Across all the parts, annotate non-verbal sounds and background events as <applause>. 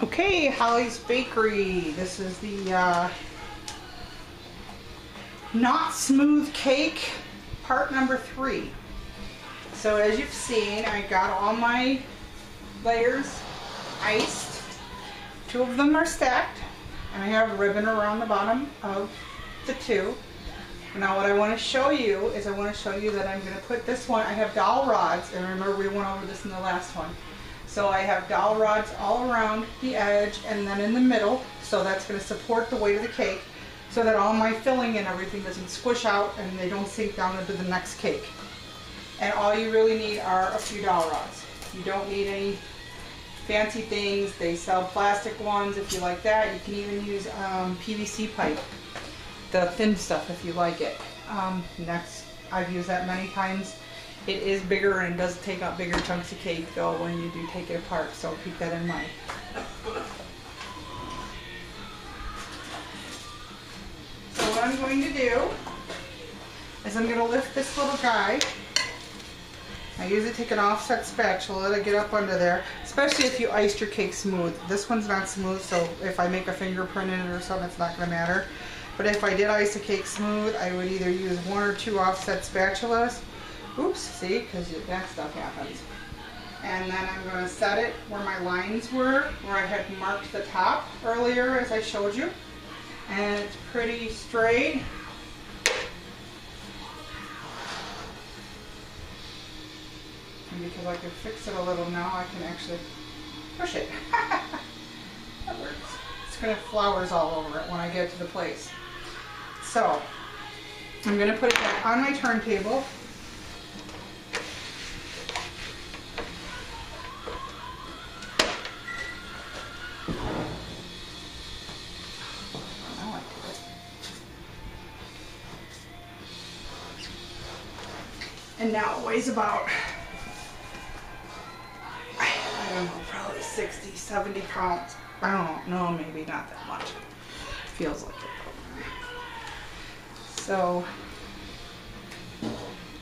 Okay, Holly's Bakery. This is the uh, not smooth cake, part number three. So as you've seen, I got all my layers iced. Two of them are stacked, and I have ribbon around the bottom of the two. Now what I want to show you is I want to show you that I'm going to put this one, I have dowel rods, and remember we went over this in the last one. So I have dowel rods all around the edge and then in the middle, so that's going to support the weight of the cake so that all my filling and everything doesn't squish out and they don't sink down into the next cake. And all you really need are a few dowel rods. You don't need any fancy things. They sell plastic ones if you like that. You can even use um, PVC pipe, the thin stuff if you like it. Um, next, I've used that many times. It is bigger and does take up bigger chunks of cake though when you do take it apart, so keep that in mind. So what I'm going to do is I'm going to lift this little guy. I usually take an offset spatula to get up under there, especially if you iced your cake smooth. This one's not smooth, so if I make a fingerprint in it or something, it's not going to matter. But if I did ice a cake smooth, I would either use one or two offset spatulas. Oops, see, because that stuff happens. And then I'm going to set it where my lines were, where I had marked the top earlier as I showed you. And it's pretty straight. And because I can fix it a little now, I can actually push it. <laughs> that works. It's going to have flowers all over it when I get to the place. So, I'm going to put it back on my turntable. And now it weighs about, I don't know, probably 60, 70 pounds. I don't know, maybe not that much. Feels like it. So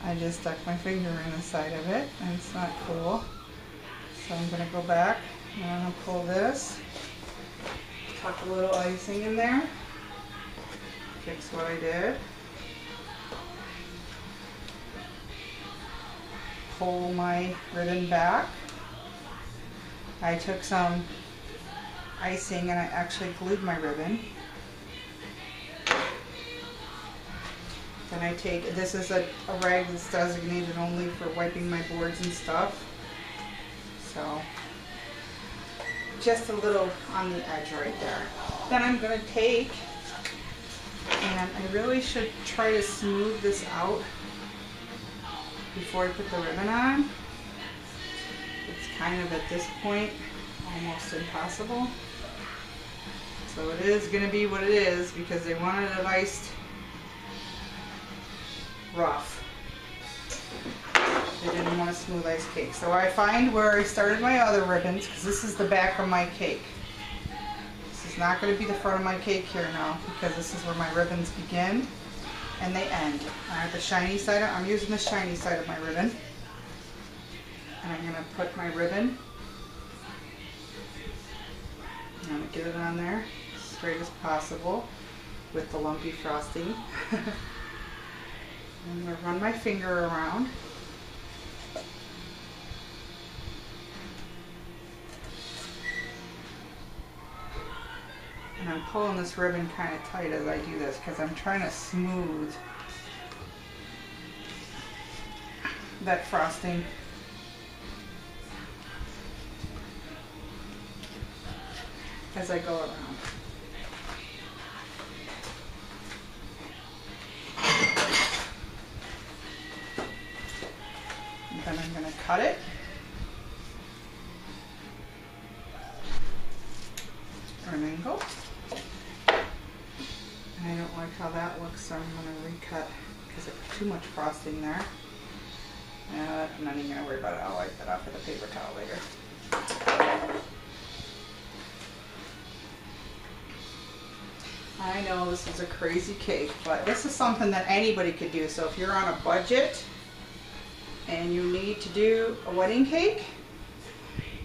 I just stuck my finger in the side of it and it's not cool. So I'm gonna go back and I'm gonna pull this, tuck a little icing in there, fix what I did. Pull my ribbon back. I took some icing and I actually glued my ribbon. Then I take, this is a, a rag that's designated only for wiping my boards and stuff. So, just a little on the edge right there. Then I'm gonna take, and I really should try to smooth this out before I put the ribbon on. It's kind of at this point almost impossible. So it is gonna be what it is because they wanted it iced rough. They didn't want a smooth ice cake. So I find where I started my other ribbons, because this is the back of my cake. This is not going to be the front of my cake here now, because this is where my ribbons begin and they end. I have the shiny side, of, I'm using the shiny side of my ribbon. And I'm going to put my ribbon, I'm going to get it on there straight as possible with the lumpy frosting. <laughs> I'm going to run my finger around. And I'm pulling this ribbon kind of tight as I do this because I'm trying to smooth that frosting. As I go around. And then I'm going to cut it. Or an angle. And I don't like how that looks, so I'm going to recut because I put too much frosting there. Uh, I'm not even going to worry about it. I'll wipe that off with a paper towel later. I know this is a crazy cake, but this is something that anybody could do. So if you're on a budget and you need to do a wedding cake,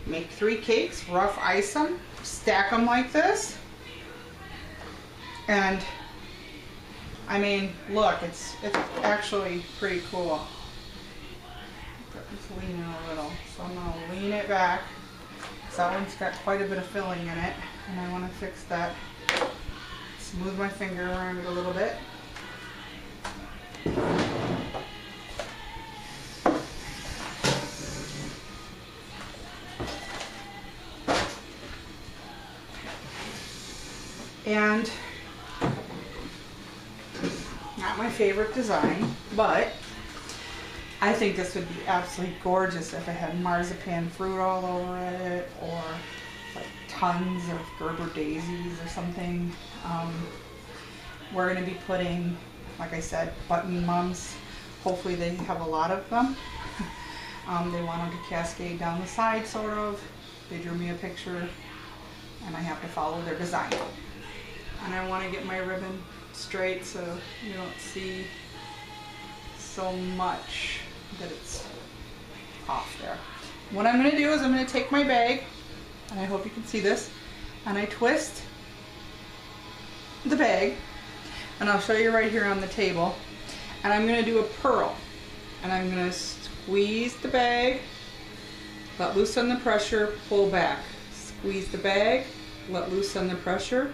make three cakes, rough ice them, stack them like this. And I mean, look, it's it's actually pretty cool. Just lean it a little. So I'm gonna lean it back. So that one's got quite a bit of filling in it, and I want to fix that. Smooth my finger around it a little bit. And my favorite design, but I think this would be absolutely gorgeous if it had marzipan fruit all over it or like tons of Gerber daisies or something. Um, we're going to be putting, like I said, button mums. Hopefully they have a lot of them. <laughs> um, they want them to cascade down the side sort of. They drew me a picture and I have to follow their design and I want to get my ribbon straight so you don't see so much that it's off there. What I'm going to do is I'm going to take my bag, and I hope you can see this, and I twist the bag, and I'll show you right here on the table, and I'm going to do a pearl, and I'm going to squeeze the bag, let loose on the pressure, pull back. Squeeze the bag, let loose on the pressure,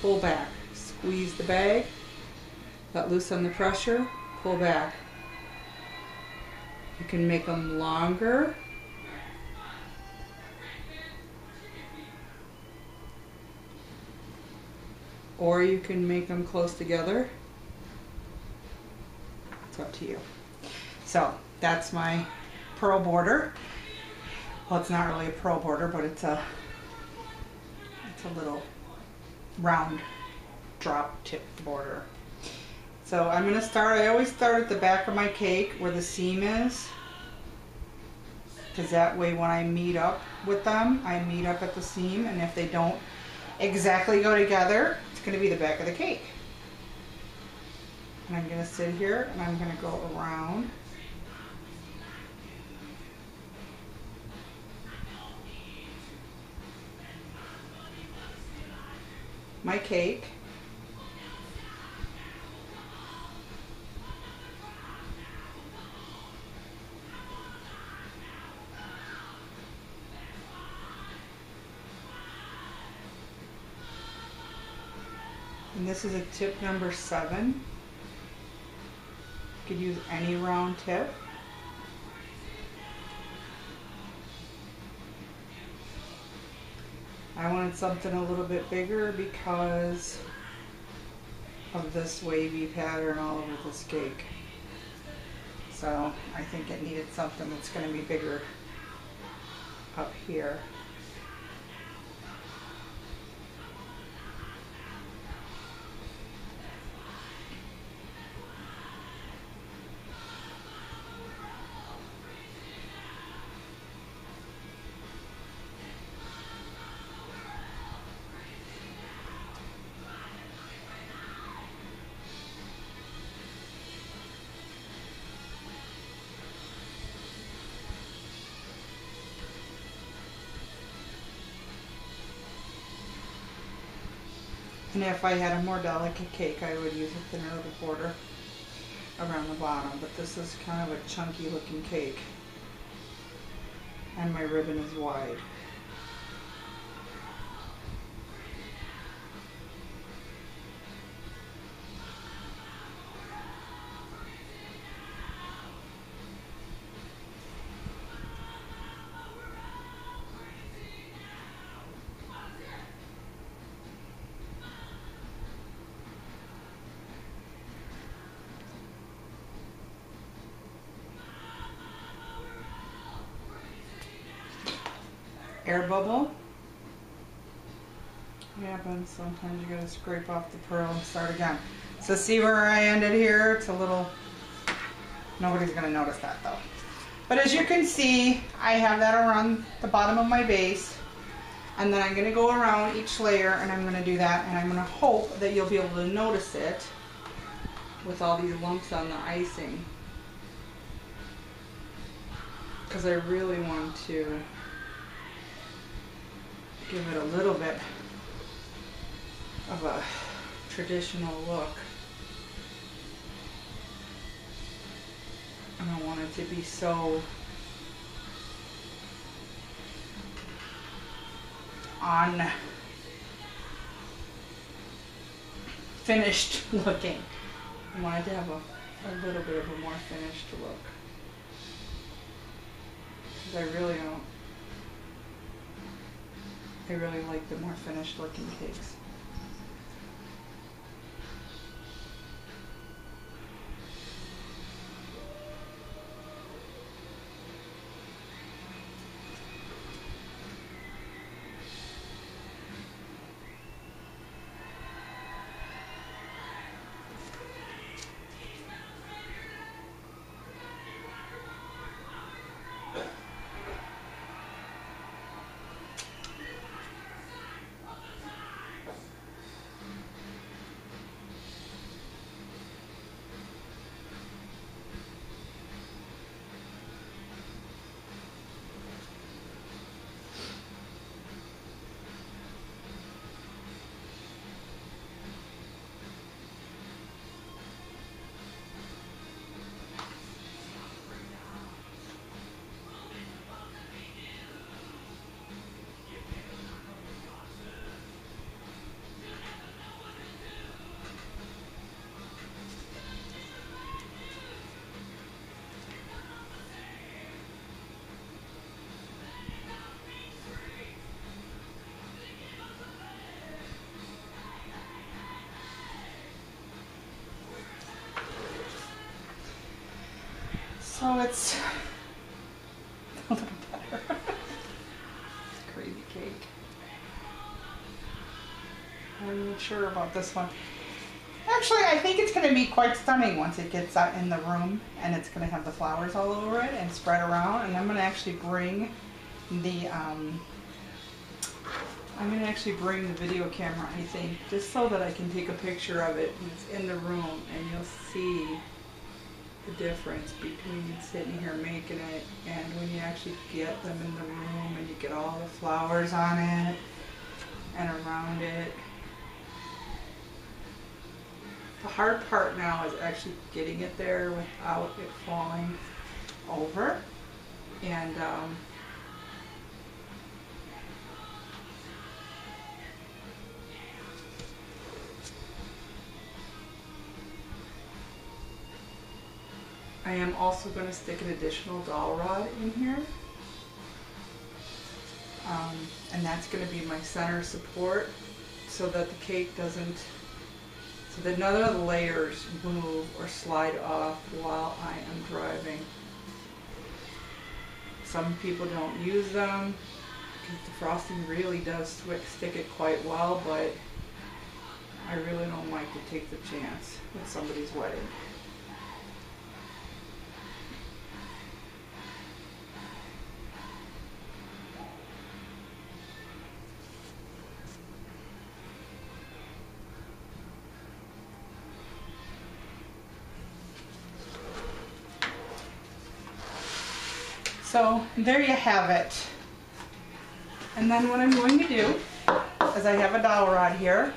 pull back. Squeeze the bag, let loose on the pressure, pull back. You can make them longer. Or you can make them close together. It's up to you. So that's my pearl border. Well, it's not really a pearl border, but it's a it's a little round drop tip border. So I'm going to start, I always start at the back of my cake where the seam is. Because that way when I meet up with them, I meet up at the seam. And if they don't exactly go together, it's going to be the back of the cake. And I'm going to sit here and I'm going to go around. my cake. This is a tip number seven. You could use any round tip. I wanted something a little bit bigger because of this wavy pattern all over this cake. So I think it needed something that's going to be bigger up here. And if I had a more delicate cake, I would use a thinner border around the bottom. But this is kind of a chunky looking cake. And my ribbon is wide. Air bubble. It happens. Sometimes you gotta scrape off the pearl and start again. So see where I ended here? It's a little, nobody's gonna notice that though. But as you can see, I have that around the bottom of my base. And then I'm gonna go around each layer and I'm gonna do that and I'm gonna hope that you'll be able to notice it with all these lumps on the icing. Because I really want to give it a little bit of a traditional look. I don't want it to be so on finished <laughs> looking. I wanted to have a, a little bit of a more finished look. Because I really don't, I really like the more finished looking cakes. So it's a little better. Crazy cake. I'm not sure about this one. Actually, I think it's going to be quite stunning once it gets out in the room and it's going to have the flowers all over it and spread around. And I'm going to actually bring the, um, I'm going to actually bring the video camera, I think, just so that I can take a picture of it when it's in the room and you'll see the difference between sitting here making it and when you actually get them in the room and you get all the flowers on it and around it. The hard part now is actually getting it there without it falling over. And um, I am also going to stick an additional dowel rod in here. Um, and that's going to be my center support so that the cake doesn't, so that none of the layers move or slide off while I am driving. Some people don't use them because the frosting really does stick it quite well, but I really don't like to take the chance with somebody's wedding. So there you have it. And then what I'm going to do is I have a dowel rod here.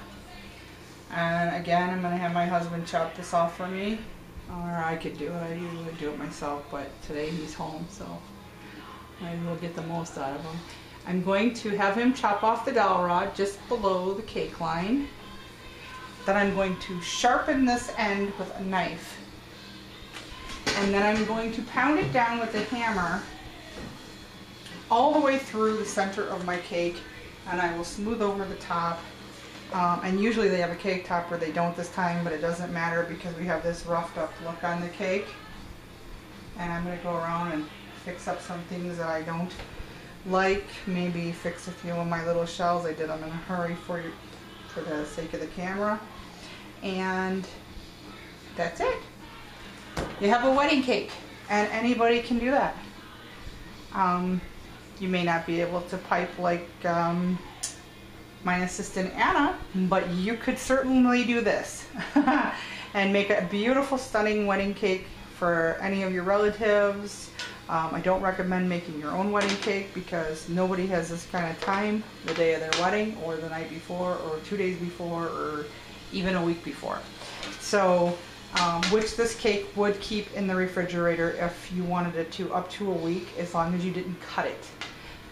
And again, I'm going to have my husband chop this off for me. Or I could do it. I usually do it myself, but today he's home, so I will get the most out of him. I'm going to have him chop off the dowel rod just below the cake line. Then I'm going to sharpen this end with a knife. And then I'm going to pound it down with a hammer all the way through the center of my cake and I will smooth over the top. Um, and usually they have a cake topper, they don't this time, but it doesn't matter because we have this roughed up look on the cake. And I'm going to go around and fix up some things that I don't like. Maybe fix a few of my little shells. I did them in a hurry for, you, for the sake of the camera. And that's it. You have a wedding cake and anybody can do that. Um, you may not be able to pipe like um, my assistant Anna, but you could certainly do this <laughs> and make a beautiful, stunning wedding cake for any of your relatives. Um, I don't recommend making your own wedding cake because nobody has this kind of time the day of their wedding or the night before or two days before or even a week before. So, um, which this cake would keep in the refrigerator if you wanted it to up to a week as long as you didn't cut it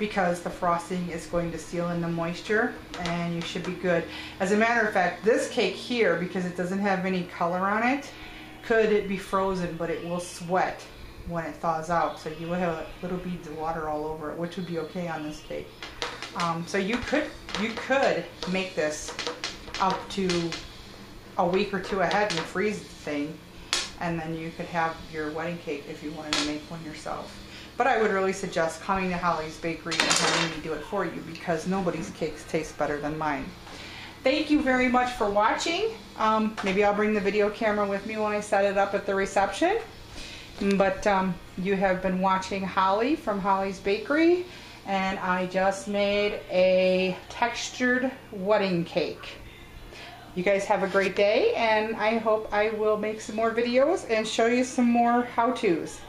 because the frosting is going to seal in the moisture and you should be good. As a matter of fact, this cake here, because it doesn't have any color on it, could it be frozen, but it will sweat when it thaws out. So you will have little beads of water all over it, which would be okay on this cake. Um, so you could you could make this up to a week or two ahead and freeze the thing, and then you could have your wedding cake if you wanted to make one yourself. But I would really suggest coming to Holly's Bakery and having me do it for you because nobody's cakes taste better than mine. Thank you very much for watching. Um, maybe I'll bring the video camera with me when I set it up at the reception. But um, you have been watching Holly from Holly's Bakery and I just made a textured wedding cake. You guys have a great day and I hope I will make some more videos and show you some more how-tos.